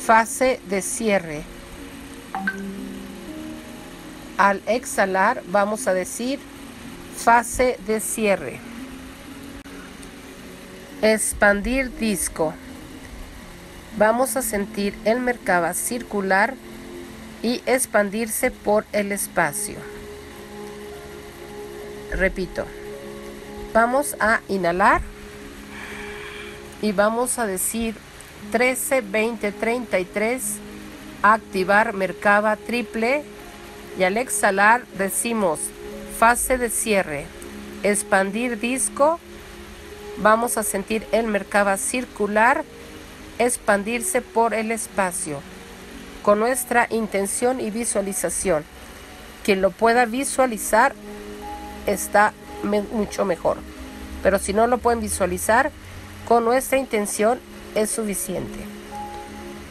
fase de cierre. Al exhalar vamos a decir fase de cierre. Expandir disco. Vamos a sentir el mercaba circular y expandirse por el espacio. Repito, vamos a inhalar y vamos a decir 13, 20, 33, activar Mercaba triple y al exhalar decimos fase de cierre, expandir disco, vamos a sentir el Mercaba circular expandirse por el espacio con nuestra intención y visualización. Quien lo pueda visualizar está mucho mejor. Pero si no lo pueden visualizar, con nuestra intención es suficiente.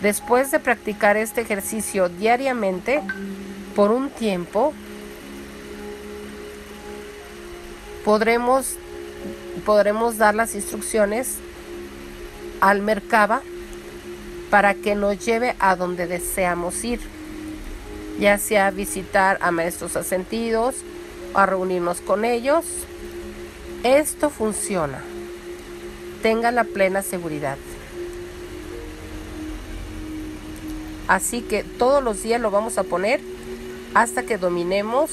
Después de practicar este ejercicio diariamente por un tiempo, podremos, podremos dar las instrucciones al Merkaba para que nos lleve a donde deseamos ir, ya sea visitar a maestros asentidos a reunirnos con ellos. Esto funciona. Tenga la plena seguridad. Así que todos los días lo vamos a poner hasta que dominemos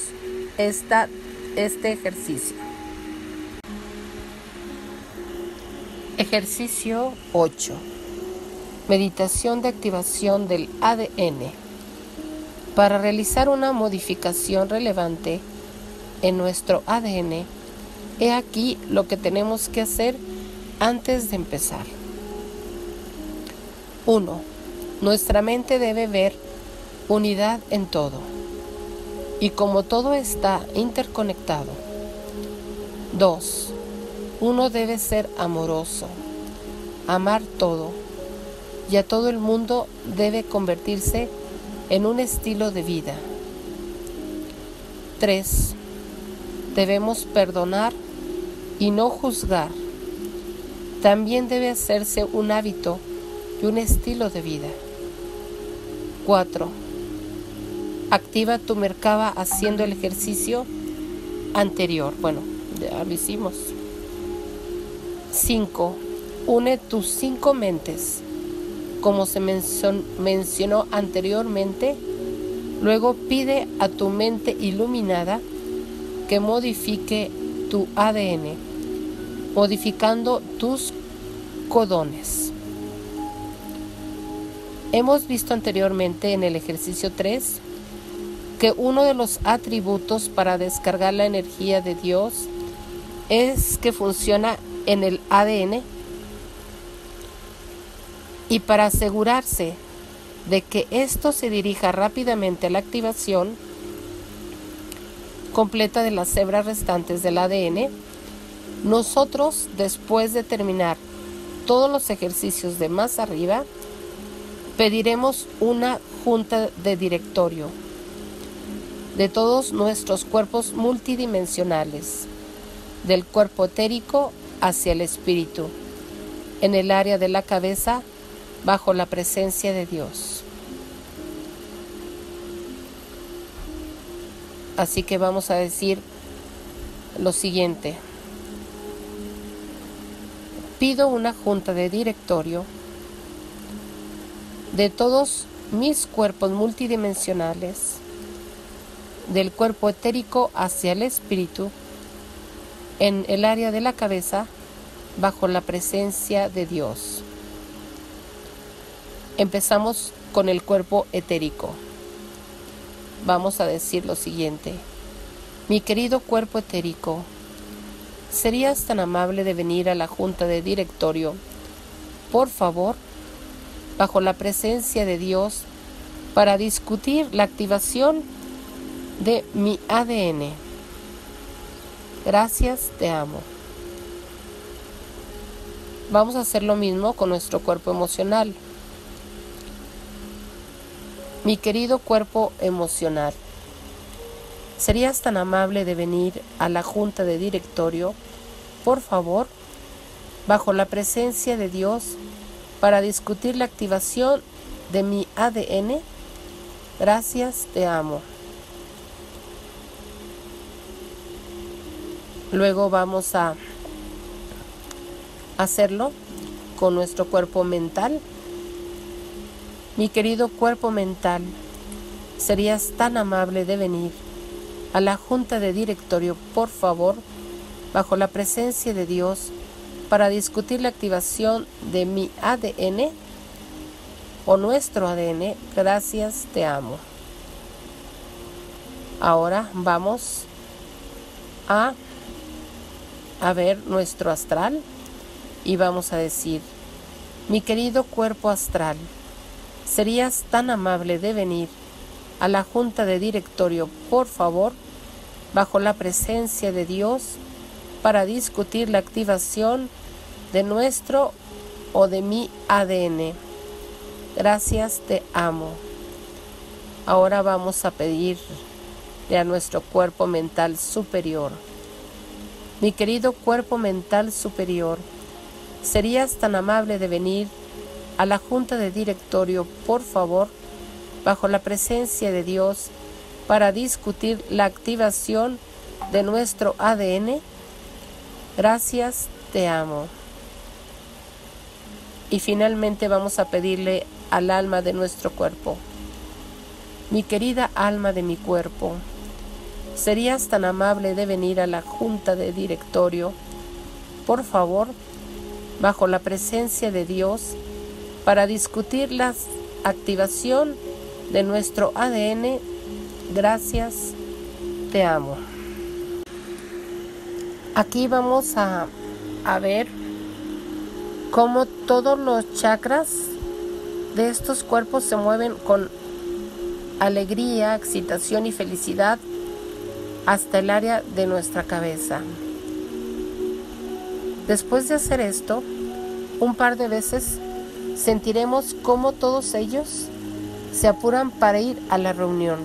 esta, este ejercicio. Ejercicio 8. Meditación de activación del ADN. Para realizar una modificación relevante en nuestro ADN, he aquí lo que tenemos que hacer antes de empezar. 1. Nuestra mente debe ver unidad en todo. Y como todo está interconectado. 2. Uno debe ser amoroso, amar todo y a todo el mundo debe convertirse en un estilo de vida. 3. Debemos perdonar y no juzgar. También debe hacerse un hábito y un estilo de vida. 4. Activa tu mercaba haciendo el ejercicio anterior. Bueno, ya lo hicimos. 5. Une tus cinco mentes como se mencionó anteriormente, luego pide a tu mente iluminada que modifique tu ADN, modificando tus codones. Hemos visto anteriormente en el ejercicio 3 que uno de los atributos para descargar la energía de Dios es que funciona en el ADN y para asegurarse de que esto se dirija rápidamente a la activación completa de las hebras restantes del ADN, nosotros después de terminar todos los ejercicios de más arriba, pediremos una junta de directorio de todos nuestros cuerpos multidimensionales, del cuerpo etérico hacia el espíritu, en el área de la cabeza bajo la presencia de Dios. Así que vamos a decir lo siguiente. Pido una junta de directorio de todos mis cuerpos multidimensionales, del cuerpo etérico hacia el espíritu, en el área de la cabeza, bajo la presencia de Dios. Empezamos con el cuerpo etérico. Vamos a decir lo siguiente. Mi querido cuerpo etérico, ¿serías tan amable de venir a la junta de directorio, por favor, bajo la presencia de Dios, para discutir la activación de mi ADN? Gracias, te amo. Vamos a hacer lo mismo con nuestro cuerpo emocional. Mi querido cuerpo emocional, ¿serías tan amable de venir a la junta de directorio, por favor, bajo la presencia de Dios, para discutir la activación de mi ADN, gracias, te amo. Luego vamos a hacerlo con nuestro cuerpo mental. Mi querido cuerpo mental, serías tan amable de venir a la junta de directorio, por favor, bajo la presencia de Dios, para discutir la activación de mi ADN o nuestro ADN. Gracias, te amo. Ahora vamos a, a ver nuestro astral y vamos a decir, mi querido cuerpo astral, ¿serías tan amable de venir a la junta de directorio, por favor, bajo la presencia de Dios, para discutir la activación de nuestro o de mi ADN? Gracias, te amo. Ahora vamos a pedirle a nuestro cuerpo mental superior. Mi querido cuerpo mental superior, ¿Serías tan amable de venir a la junta de directorio, por favor, bajo la presencia de Dios, para discutir la activación de nuestro ADN? Gracias, te amo. Y finalmente vamos a pedirle al alma de nuestro cuerpo. Mi querida alma de mi cuerpo, ¿serías tan amable de venir a la junta de directorio? Por favor, bajo la presencia de Dios para discutir la activación de nuestro ADN. Gracias, te amo. Aquí vamos a, a ver cómo todos los chakras de estos cuerpos se mueven con alegría, excitación y felicidad hasta el área de nuestra cabeza. Después de hacer esto, un par de veces sentiremos cómo todos ellos se apuran para ir a la reunión.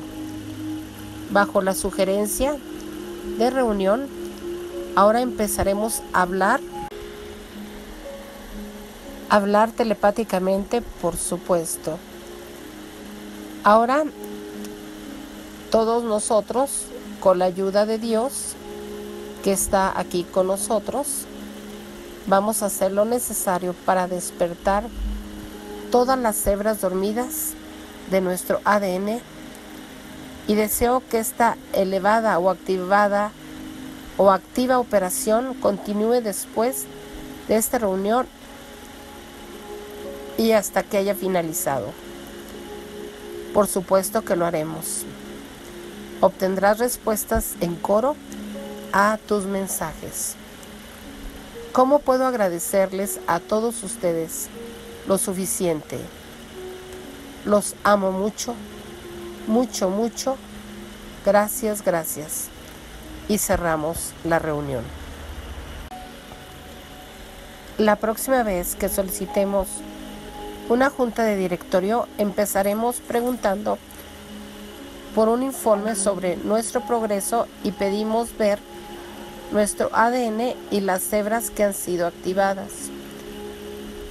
Bajo la sugerencia de reunión, ahora empezaremos a hablar, hablar telepáticamente, por supuesto. Ahora, todos nosotros, con la ayuda de Dios, que está aquí con nosotros, Vamos a hacer lo necesario para despertar todas las hebras dormidas de nuestro ADN y deseo que esta elevada o activada o activa operación continúe después de esta reunión y hasta que haya finalizado. Por supuesto que lo haremos. Obtendrás respuestas en coro a tus mensajes. ¿Cómo puedo agradecerles a todos ustedes lo suficiente? Los amo mucho, mucho, mucho. Gracias, gracias. Y cerramos la reunión. La próxima vez que solicitemos una junta de directorio, empezaremos preguntando por un informe sobre nuestro progreso y pedimos ver nuestro ADN y las cebras que han sido activadas.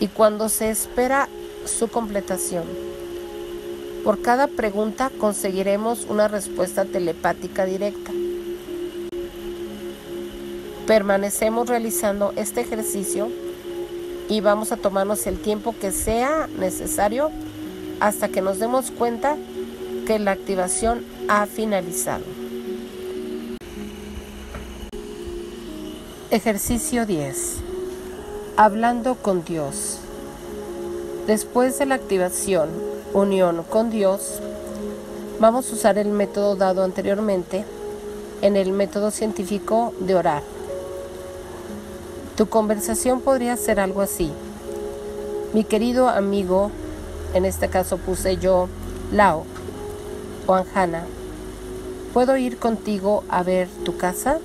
Y cuando se espera su completación. Por cada pregunta conseguiremos una respuesta telepática directa. Permanecemos realizando este ejercicio y vamos a tomarnos el tiempo que sea necesario hasta que nos demos cuenta que la activación ha finalizado. Ejercicio 10. Hablando con Dios. Después de la activación, unión con Dios, vamos a usar el método dado anteriormente en el método científico de orar. Tu conversación podría ser algo así. Mi querido amigo, en este caso puse yo Lao o Anjana, ¿puedo ir contigo a ver tu casa?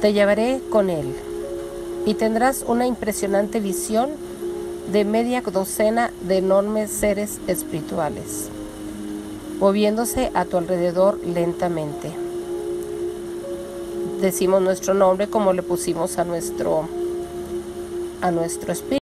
Te llevaré con él y tendrás una impresionante visión de media docena de enormes seres espirituales, moviéndose a tu alrededor lentamente. Decimos nuestro nombre como le pusimos a nuestro a nuestro espíritu.